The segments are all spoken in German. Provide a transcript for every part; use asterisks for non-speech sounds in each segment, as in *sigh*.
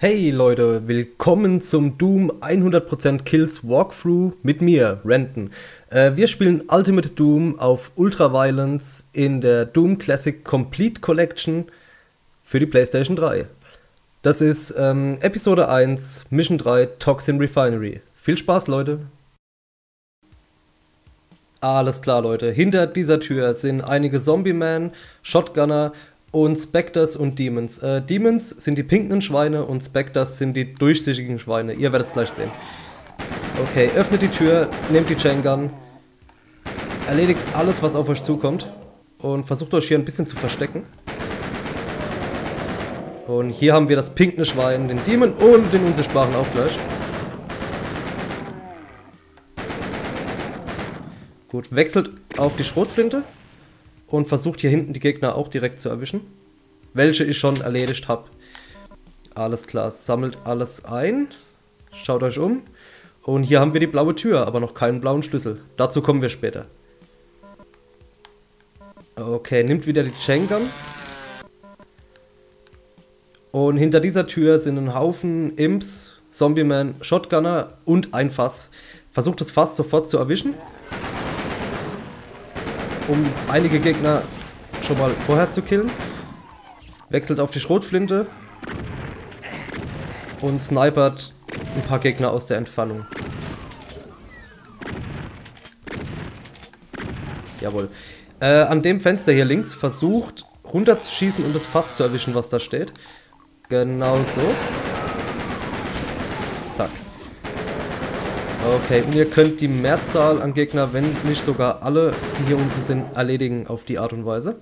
Hey Leute, willkommen zum Doom 100% Kills Walkthrough mit mir, Renton. Äh, wir spielen Ultimate Doom auf Ultra Violence in der Doom Classic Complete Collection für die PlayStation 3. Das ist ähm, Episode 1, Mission 3, Toxin Refinery. Viel Spaß, Leute! Alles klar, Leute. Hinter dieser Tür sind einige Zombie-Man, Shotgunner und Spectres und Demons. Äh, Demons sind die pinken Schweine und Spectres sind die durchsichtigen Schweine. Ihr werdet es gleich sehen. Okay, öffnet die Tür, nehmt die Chain Gun, erledigt alles, was auf euch zukommt und versucht euch hier ein bisschen zu verstecken. Und hier haben wir das pinke Schwein, den Demon und den Unsichtbaren auch gleich. Gut, wechselt auf die Schrotflinte und versucht hier hinten die Gegner auch direkt zu erwischen. Welche ich schon erledigt habe. Alles klar, sammelt alles ein. Schaut euch um. Und hier haben wir die blaue Tür, aber noch keinen blauen Schlüssel. Dazu kommen wir später. Okay, nimmt wieder die Chain Gun. Und hinter dieser Tür sind ein Haufen Imps, Zombie-Man, Shotgunner und ein Fass. Versucht das Fass sofort zu erwischen um einige Gegner schon mal vorher zu killen. Wechselt auf die Schrotflinte und snipert ein paar Gegner aus der Entfernung. Jawohl. Äh, an dem Fenster hier links versucht runterzuschießen und das Fass zu erwischen, was da steht. Genau so. Okay, und ihr könnt die Mehrzahl an Gegner, wenn nicht sogar alle, die hier unten sind, erledigen auf die Art und Weise.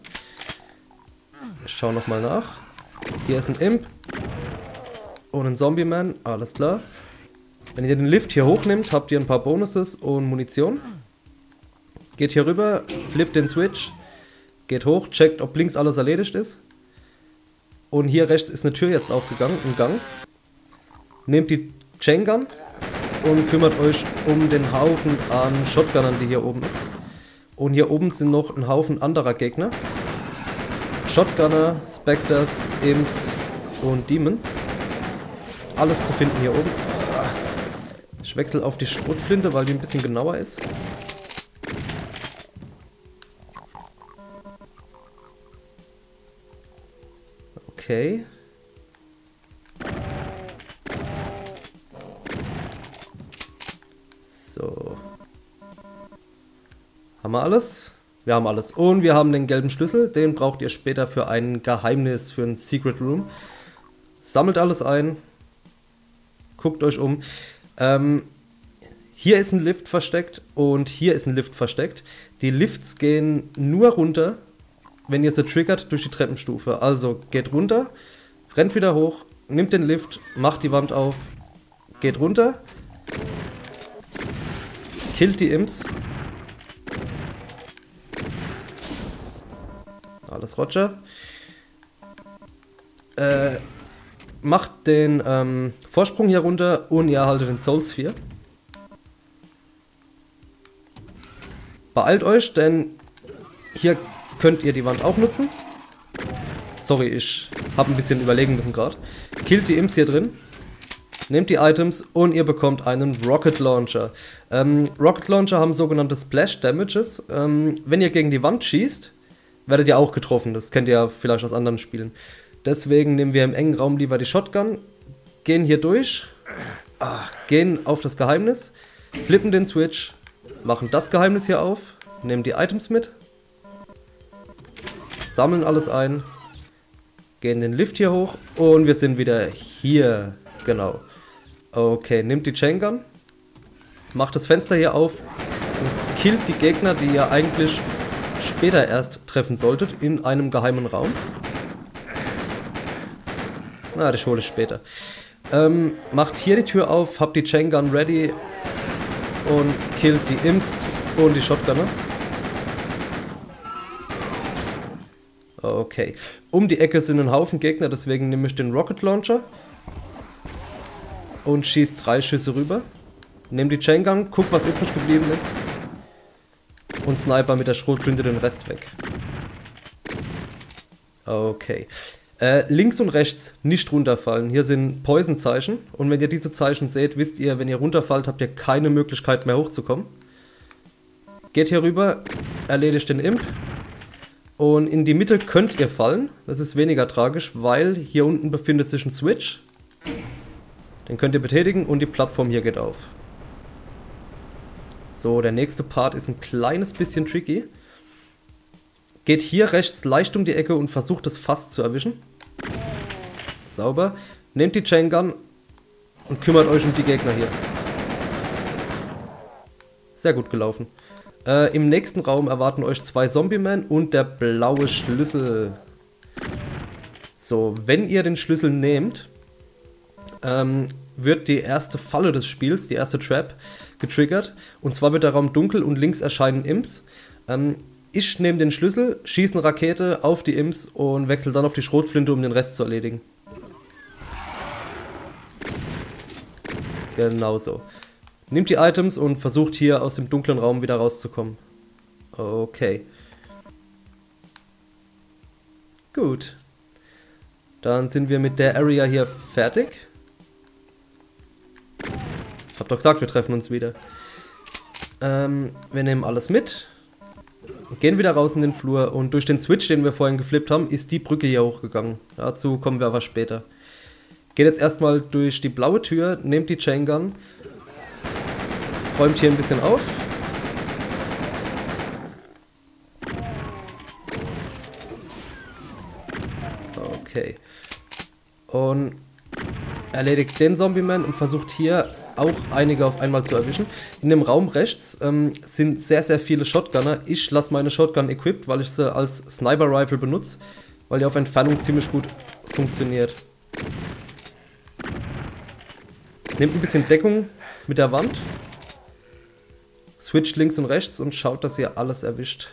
Ich schaue nochmal nach. Hier ist ein Imp. Und ein Zombie-Man, alles klar. Wenn ihr den Lift hier hochnimmt, habt ihr ein paar Bonuses und Munition. Geht hier rüber, flippt den Switch, geht hoch, checkt, ob links alles erledigt ist. Und hier rechts ist eine Tür jetzt aufgegangen, ein Gang. Nehmt die Chain Gun und kümmert euch um den Haufen an Shotgunnern, die hier oben ist. Und hier oben sind noch ein Haufen anderer Gegner. Shotgunner, Spectres, Imps und Demons. Alles zu finden hier oben. Ich wechsle auf die Schrotflinte, weil die ein bisschen genauer ist. Okay. Wir alles? Wir haben alles. Und wir haben den gelben Schlüssel. Den braucht ihr später für ein Geheimnis, für ein Secret Room. Sammelt alles ein. Guckt euch um. Ähm, hier ist ein Lift versteckt und hier ist ein Lift versteckt. Die Lifts gehen nur runter, wenn ihr sie triggert durch die Treppenstufe. Also geht runter, rennt wieder hoch, nimmt den Lift, macht die Wand auf, geht runter, killt die Imps. Alles Roger. Äh, macht den ähm, Vorsprung hier runter und ihr erhaltet den Soul Sphere. Beeilt euch, denn hier könnt ihr die Wand auch nutzen. Sorry, ich habe ein bisschen überlegen müssen gerade. Killt die Imps hier drin. Nehmt die Items und ihr bekommt einen Rocket Launcher. Ähm, Rocket Launcher haben sogenannte Splash Damages. Ähm, wenn ihr gegen die Wand schießt, werdet ihr auch getroffen. Das kennt ihr vielleicht aus anderen Spielen. Deswegen nehmen wir im engen Raum lieber die Shotgun, gehen hier durch, ah, gehen auf das Geheimnis, flippen den Switch, machen das Geheimnis hier auf, nehmen die Items mit, sammeln alles ein, gehen den Lift hier hoch und wir sind wieder hier. Genau. Okay, nimmt die Chain Gun, macht das Fenster hier auf und killt die Gegner, die ihr eigentlich später erst treffen solltet, in einem geheimen Raum. Na, das hole ich später. Ähm, macht hier die Tür auf, habt die Chain Gun ready und killt die Imps und die Shotgunner. Okay. Um die Ecke sind ein Haufen Gegner, deswegen nehme ich den Rocket Launcher und schießt drei Schüsse rüber. Nimm die Chain Gun, guck, was übrig geblieben ist. Und Sniper mit der Schrotflinte den Rest weg. Okay. Äh, links und rechts nicht runterfallen. Hier sind Poison-Zeichen. Und wenn ihr diese Zeichen seht, wisst ihr, wenn ihr runterfallt, habt ihr keine Möglichkeit mehr hochzukommen. Geht hier rüber, erledigt den Imp. Und in die Mitte könnt ihr fallen. Das ist weniger tragisch, weil hier unten befindet sich ein Switch. Den könnt ihr betätigen und die Plattform hier geht auf. So, der nächste Part ist ein kleines bisschen tricky. Geht hier rechts leicht um die Ecke und versucht das Fass zu erwischen. Sauber. Nehmt die Chain Gun und kümmert euch um die Gegner hier. Sehr gut gelaufen. Äh, Im nächsten Raum erwarten euch zwei Zombie-Men und der blaue Schlüssel. So, wenn ihr den Schlüssel nehmt, ähm, wird die erste Falle des Spiels, die erste Trap, getriggert. Und zwar wird der Raum dunkel und links erscheinen Imps. Ähm, ich nehme den Schlüssel, schieße eine Rakete auf die Imps und wechsle dann auf die Schrotflinte, um den Rest zu erledigen. Genau so. Nimmt die Items und versucht hier aus dem dunklen Raum wieder rauszukommen. Okay. Gut. Dann sind wir mit der Area hier fertig. Hab doch gesagt, wir treffen uns wieder. Ähm, wir nehmen alles mit. Gehen wieder raus in den Flur und durch den Switch, den wir vorhin geflippt haben, ist die Brücke hier hochgegangen. Dazu kommen wir aber später. Geht jetzt erstmal durch die blaue Tür, nehmt die Chain Gun räumt hier ein bisschen auf. Okay. Und erledigt den Zombie-Man und versucht hier auch einige auf einmal zu erwischen. In dem Raum rechts ähm, sind sehr, sehr viele Shotgunner. Ich lasse meine Shotgun equipped, weil ich sie als Sniper-Rifle benutze, weil die auf Entfernung ziemlich gut funktioniert. Nehmt ein bisschen Deckung mit der Wand switcht links und rechts und schaut, dass ihr alles erwischt.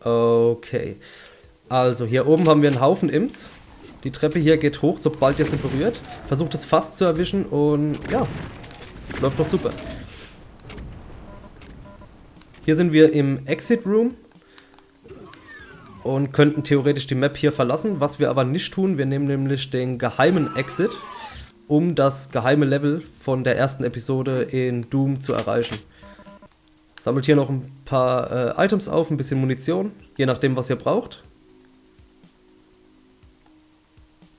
Okay. Also, hier oben haben wir einen Haufen Imps. Die Treppe hier geht hoch, sobald ihr sie berührt. Versucht es fast zu erwischen und ja, läuft doch super. Hier sind wir im Exit Room und könnten theoretisch die Map hier verlassen, was wir aber nicht tun. Wir nehmen nämlich den geheimen Exit um das geheime Level von der ersten Episode in Doom zu erreichen. Sammelt hier noch ein paar äh, Items auf, ein bisschen Munition, je nachdem, was ihr braucht.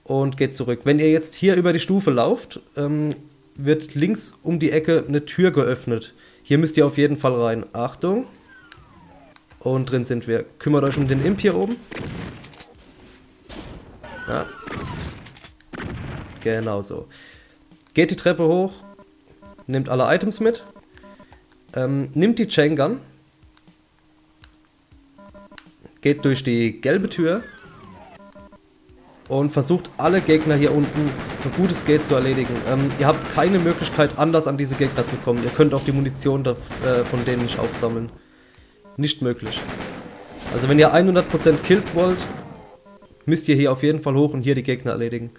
Und geht zurück. Wenn ihr jetzt hier über die Stufe lauft, ähm, wird links um die Ecke eine Tür geöffnet. Hier müsst ihr auf jeden Fall rein. Achtung. Und drin sind wir. Kümmert euch um den Imp hier oben. Ja, Genau so. Geht die Treppe hoch, nimmt alle Items mit, ähm, nimmt die Chain Gun, geht durch die gelbe Tür und versucht alle Gegner hier unten so gut es geht zu erledigen. Ähm, ihr habt keine Möglichkeit anders an diese Gegner zu kommen. Ihr könnt auch die Munition da, äh, von denen nicht aufsammeln. Nicht möglich. Also wenn ihr 100% Kills wollt, müsst ihr hier auf jeden Fall hoch und hier die Gegner erledigen.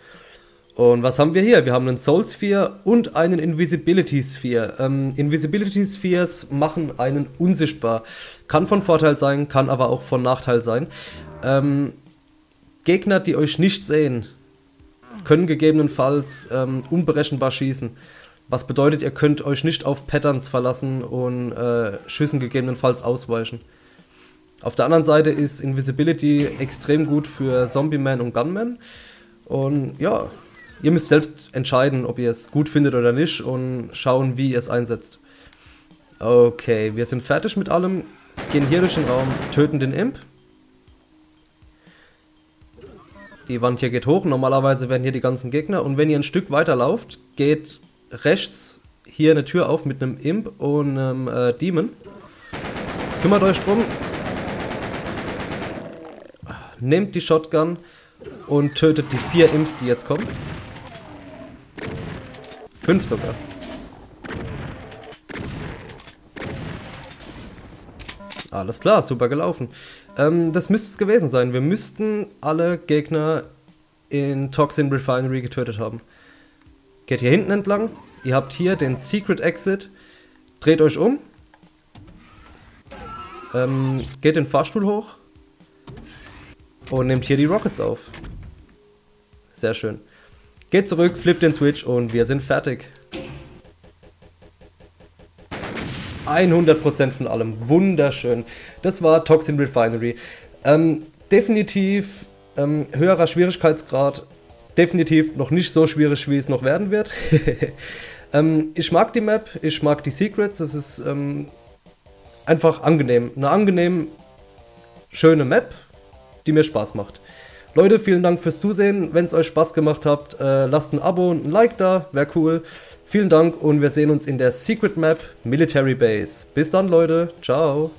Und was haben wir hier? Wir haben einen Soul Sphere und einen Invisibility Sphere. Ähm, Invisibility Spheres machen einen unsichtbar. Kann von Vorteil sein, kann aber auch von Nachteil sein. Ähm, Gegner, die euch nicht sehen, können gegebenenfalls ähm, unberechenbar schießen. Was bedeutet, ihr könnt euch nicht auf Patterns verlassen und äh, Schüssen gegebenenfalls ausweichen. Auf der anderen Seite ist Invisibility extrem gut für Zombie-Man und Gunman. Und ja, Ihr müsst selbst entscheiden, ob ihr es gut findet oder nicht und schauen, wie ihr es einsetzt. Okay, wir sind fertig mit allem. Gehen hier durch den Raum, töten den Imp. Die Wand hier geht hoch. Normalerweise werden hier die ganzen Gegner. Und wenn ihr ein Stück weiter lauft, geht rechts hier eine Tür auf mit einem Imp und einem äh, Demon. Kümmert euch drum. Nehmt die Shotgun und tötet die vier Imps, die jetzt kommen. Fünf sogar. Alles klar, super gelaufen. Ähm, das müsste es gewesen sein. Wir müssten alle Gegner in Toxin Refinery getötet haben. Geht hier hinten entlang. Ihr habt hier den Secret Exit. Dreht euch um. ähm, geht den Fahrstuhl hoch und nimmt hier die Rockets auf. Sehr schön. Geht zurück, flippt den Switch und wir sind fertig. 100% von allem. Wunderschön. Das war Toxin Refinery. Ähm, definitiv ähm, höherer Schwierigkeitsgrad. Definitiv noch nicht so schwierig, wie es noch werden wird. *laughs* ähm, ich mag die Map, ich mag die Secrets. Es ist ähm, einfach angenehm. Eine angenehm schöne Map, die mir Spaß macht. Leute, vielen Dank fürs Zusehen. Wenn es euch Spaß gemacht hat, äh, lasst ein Abo und ein Like da, wäre cool. Vielen Dank und wir sehen uns in der Secret Map Military Base. Bis dann, Leute. Ciao.